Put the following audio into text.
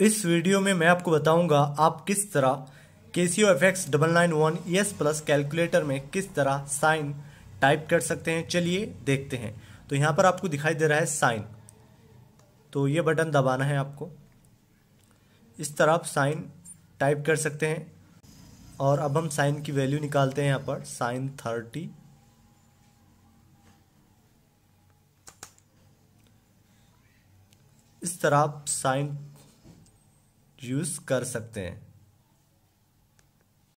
इस वीडियो में मैं आपको बताऊँगा आप किस तरह के Casio F X double nine one E S plus calculator में किस तरह साइन टाइप कर सकते हैं। चलिए देखते हैं। तो यहाँ पर आपको दिखाई दे रहा है साइन। तो ये बटन दबाना है आपको। इस तरह आप साइन टाइप कर सकते हैं। और अब हम साइन की वैल्यू निकालते हैं यहाँ पर। Sine thirty. इस तरह आप साइन यूज़ कर सकते हैं।